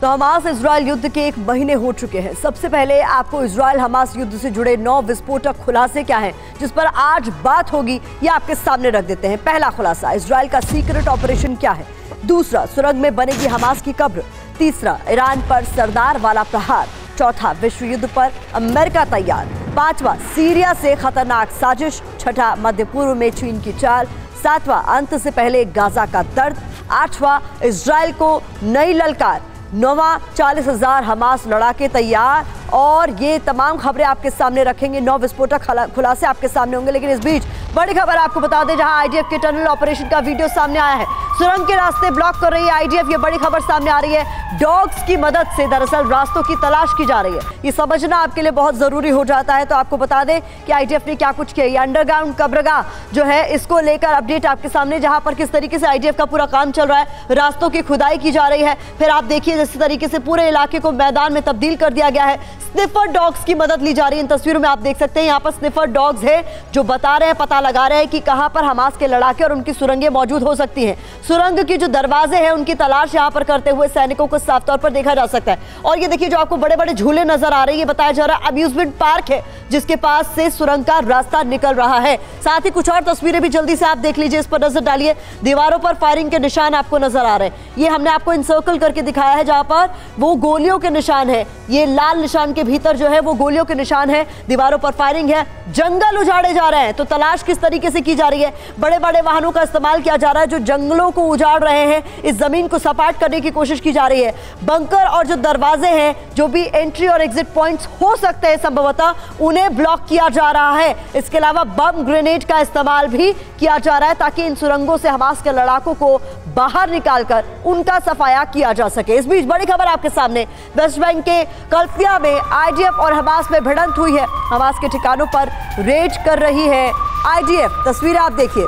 तो Hamas Israel युद्ध के एक महीने हो चुके हैं। सबसे पहले आपको इसराइल हमास युद्ध से जुड़े नौ विस्फोटक खुलासे क्या हैं, जिस पर आज बात होगी, ये आपके सामने रख देते हैं। पहला खुलासा इसराइल का सीक्रेट ऑपरेशन क्या है? दूसरा, सुरंग में बनेगी हमास की कब्र। तीसरा, ईरान पर सरदार वाला प्रहार। चौथा, विश्व युद्ध पर अमेरिका तैयार। पांचवा, सीरिया से खतरनाक साजिश। छठा, मध्य पूर्व में चीन की चाल। सातवां, अंत से पहले गाजा का दर्द। आठवां इसराइल को नई ललकार। नौवा चालीस हज़ार हमास लड़ाके तैयार। और ये तमाम खबरें आपके सामने रखेंगे। नौ विस्फोटक खुलासे आपके सामने होंगे, लेकिन इस बीच बड़ी खबर आपको बता दें, जहाँ आईडीएफ के टनल ऑपरेशन का वीडियो सामने आया है। सुरंग के रास्ते ब्लॉक कर रही है आईडीएफ ये बड़ी खबर सामने आ रही है। डॉग्स की मदद से दरअसल रास्तों की तलाश की जा रही है। ये समझना आपके लिए बहुत ज़रूरी हो जाता है तो आपको बता दें कि आईडीएफ ने क्या कुछ किया ये अंडरग्राउंड कब्रगा जो है, इसको लेकर अपडेट आपके सामने, जहाँ पर किस तरीके से आईडीएफ का पूरा काम चल रहा है, रास्तों की खुदाई की जा रही है। फिर आप देखिए, जिस तरीके से पूरे इलाके को मैदान में तब्दील कर दिया गया है। स्निफर डॉग्स की मदद ली जा रही है। इन तस्वीरों में आप देख सकते हैं, यहाँ पर स्निफर डॉग्स है, जो बता रहे हैं, पता लगा रहे हैं कि कहाँ पर हमास के लड़ाके और उनकी सुरंगें मौजूद हो सकती हैं। सुरंग की जो दरवाजे हैं, उनकी तलाश यहाँ पर करते हुए सैनिकों को साफ़ तौर पर देखा जा सकता है। और ये देखिए, जो आपको बड़े बड़े झूले नज़र आ रहे हैं, ये बताया जा रहा है अम्यूजमेंट पार्क है, जिसके पास से सुरंग का रास्ता निकल रहा है। साथ ही कुछ और तस्वीरें भी जल्दी से आप देख लीजिए, इस पर नज़र डालिए। दीवारों पर फायरिंग के निशान आपको नज़र आ रहे हैं। ये हमने आपको इंसर्कल करके दिखाया है, जहाँ पर वो गोलियों के निशान है। ये लाल निशान के भीतर जो है, वो गोलियों के निशान है। दीवारों पर फायरिंग है। जंगल उजाड़े जा रहे हैं तो तलाश किस तरीके से की जा रही है? बड़े बड़े वाहनों का इस्तेमाल किया जा रहा है, जो जंगलों को उजाड़ रहे हैं। इस ज़मीन को सपाट करने की कोशिश की जा रही है। बंकर और जो दरवाजे हैं, जो भी एंट्री और एग्जिट पॉइंट्स हो सकते हैं संभवतः, उन्हें ब्लॉक किया जा रहा है। इसके अलावा बम ग्रेनेड का इस्तेमाल भी किया जा रहा है, ताकि इन सुरंगों से हमास के लड़ाकों को बाहर निकालकर उनका सफाया किया जा सके। इस बीच बड़ी खबर आपके सामने। वेस्ट बैंक के कल्पिया में आईडीएफ और हमास में भिड़ंत हुई है। हमास के ठिकानों पर रेड कर रही है। आईडीएफ, तस्वीर आप देखिए।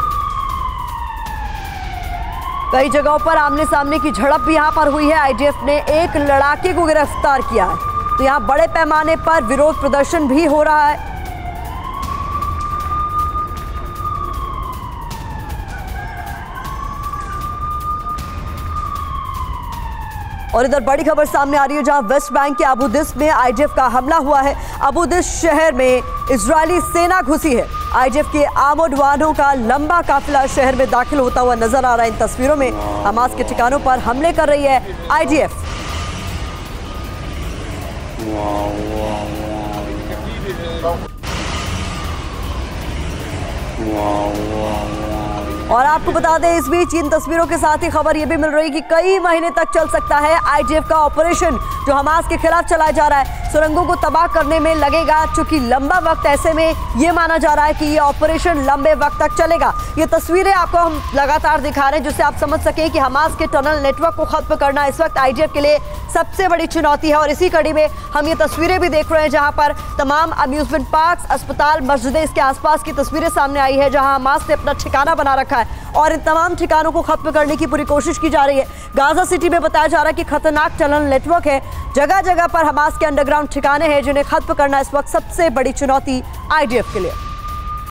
कई जगहों पर आमने सामने की झड़प भी यहाँ पर हुई है। आईडीएफ ने एक लड़ाके को गिरफ़्तार किया है। तो यहाँ बड़े पैमाने पर विरोध प्रदर्शन भी हो रहा है। और इधर बड़ी खबर सामने आ रही है जहाँ वेस्ट बैंक के अबुदिस में आईजीएफ का हमला हुआ है। अबुदिस शहर में इजरायली सेना घुसी है। आईजीएफ के आमोड वाहनों का लंबा काफिला शहर में दाखिल होता हुआ नज़र आ रहा है। इन तस्वीरों में हमास के ठिकानों पर हमले कर रही है आईजीएफ। और आपको बता दें, इस बीच इन तस्वीरों के साथ ही खबर यह भी मिल रही कि कई महीने तक चल सकता है आईजीएफ का ऑपरेशन, जो हमास के खिलाफ चलाया जा रहा है। सुरंगों को तबाह करने में लगेगा, चूँकि लंबा वक्त ऐसे में ये माना जा रहा है कि ये ऑपरेशन लंबे वक्त तक चलेगा। ये तस्वीरें आपको हम लगातार दिखा रहे हैं, जिससे आप समझ सके कि हमास के टनल नेटवर्क को खत्म करना इस वक्त आईजीएफ के लिए सबसे बड़ी चुनौती है। और इसी कड़ी में हम ये तस्वीरें भी देख रहे हैं, जहाँ पर तमाम अम्यूजमेंट पार्क अस्पताल, मस्जिदें इसके आसपास की तस्वीरें सामने आई है, जहाँ हमास ने अपना ठिकाना बना रखा है। और इन तमाम ठिकानों को खत्म करने की पूरी कोशिश की जा रही है। गाजा सिटी में बताया जा रहा है कि खतरनाक टनल नेटवर्क है। जगह जगह पर हमास के अंडरग्राउंड ठिकाने हैं जिन्हें खत्म करना इस वक्त सबसे बड़ी चुनौती आईडीएफ के लिए।